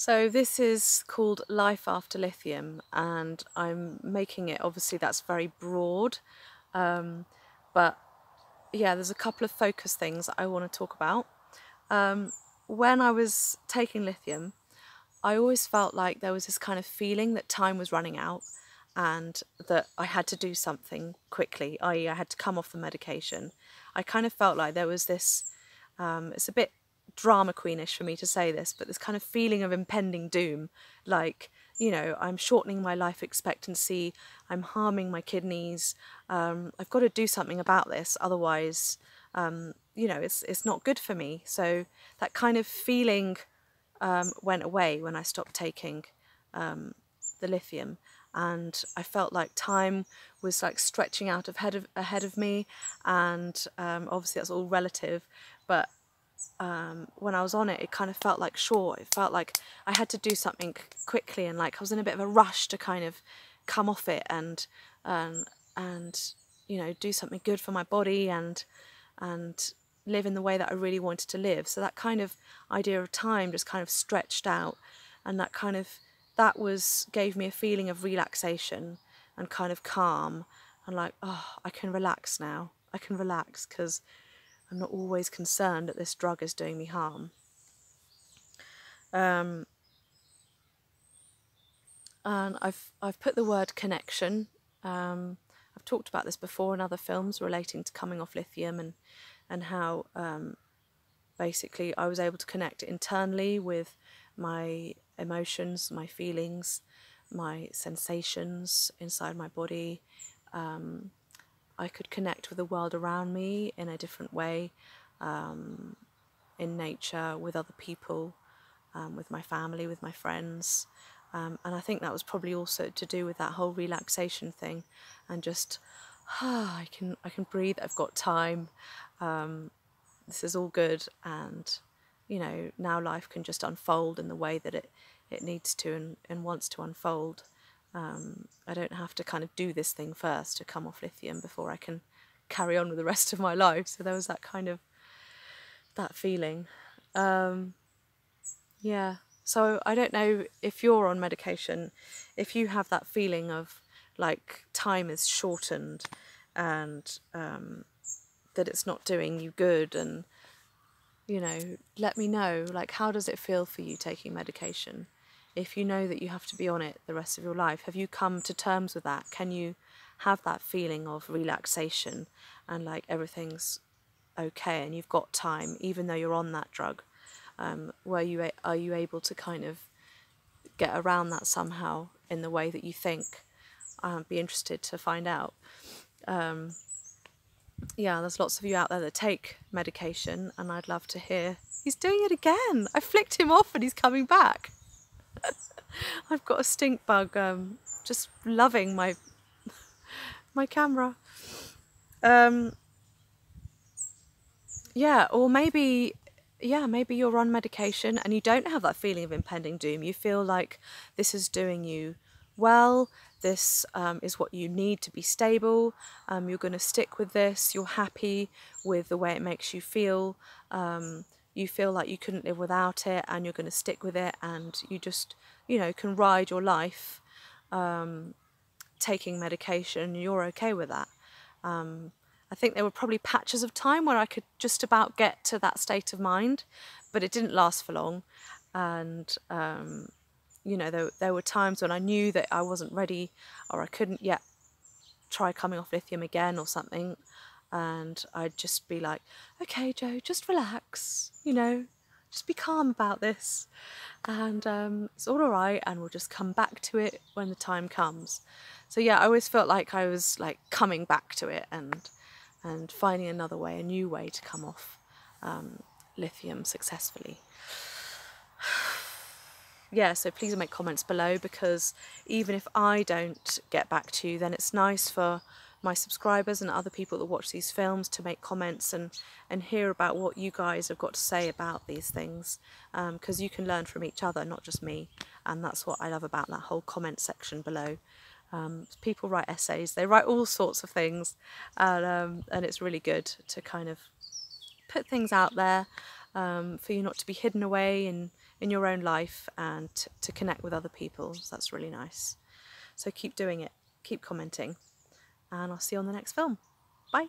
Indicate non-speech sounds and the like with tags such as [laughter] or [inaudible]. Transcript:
So this is called Life After Lithium and I'm making it, obviously that's very broad, um, but yeah, there's a couple of focus things I want to talk about. Um, when I was taking lithium, I always felt like there was this kind of feeling that time was running out and that I had to do something quickly, i.e. I had to come off the medication. I kind of felt like there was this, um, it's a bit drama queenish for me to say this, but this kind of feeling of impending doom, like, you know, I'm shortening my life expectancy, I'm harming my kidneys, um, I've got to do something about this, otherwise, um, you know, it's, it's not good for me. So that kind of feeling um, went away when I stopped taking um, the lithium and I felt like time was like stretching out ahead of ahead of me and um, obviously that's all relative but um, when I was on it, it kind of felt like sure. It felt like I had to do something quickly, and like I was in a bit of a rush to kind of come off it and and and you know do something good for my body and and live in the way that I really wanted to live. So that kind of idea of time just kind of stretched out, and that kind of that was gave me a feeling of relaxation and kind of calm and like oh I can relax now. I can relax because I'm not always concerned that this drug is doing me harm. Um, and I've I've put the word connection. Um, I've talked about this before in other films relating to coming off lithium and and how um, basically I was able to connect internally with my emotions, my feelings, my sensations inside my body, um, I could connect with the world around me in a different way, um, in nature, with other people, um, with my family, with my friends. Um, and I think that was probably also to do with that whole relaxation thing and just, ah, [sighs] I can, I can breathe, I've got time, um, this is all good and, you know, now life can just unfold in the way that it, it needs to and, and wants to unfold. Um, I don't have to kind of do this thing first to come off lithium before I can carry on with the rest of my life. So there was that kind of that feeling. Um, yeah. So I don't know if you're on medication, if you have that feeling of like time is shortened and um, that it's not doing you good and you know let me know like how does it feel for you taking medication if you know that you have to be on it the rest of your life? Have you come to terms with that? Can you have that feeling of relaxation and like everything's okay and you've got time even though you're on that drug? Um, were you are you able to kind of get around that somehow in the way that you think? I'd be interested to find out. Um, yeah, there's lots of you out there that take medication, and I'd love to hear. He's doing it again. I flicked him off, and he's coming back. I've got a stink bug. Um, just loving my my camera. Um, yeah, or maybe yeah, maybe you're on medication and you don't have that feeling of impending doom. You feel like this is doing you well. This um, is what you need to be stable. Um, you're going to stick with this. You're happy with the way it makes you feel. Um, you feel like you couldn't live without it and you're going to stick with it and you just you know can ride your life um, taking medication you're okay with that. Um, I think there were probably patches of time where I could just about get to that state of mind but it didn't last for long. And um, you know there, there were times when I knew that I wasn't ready or I couldn't yet try coming off lithium again or something and I'd just be like, okay, Joe, just relax, you know, just be calm about this, and um, it's all alright, and we'll just come back to it when the time comes. So yeah, I always felt like I was like coming back to it and and finding another way, a new way to come off um, lithium successfully. [sighs] yeah, so please make comments below because even if I don't get back to you, then it's nice for my subscribers and other people that watch these films to make comments and, and hear about what you guys have got to say about these things because um, you can learn from each other, not just me. And that's what I love about that whole comment section below. Um, people write essays, they write all sorts of things, and, um, and it's really good to kind of put things out there um, for you not to be hidden away in, in your own life and to, to connect with other people. So that's really nice. So keep doing it, keep commenting, and I'll see you on the next film. Bye.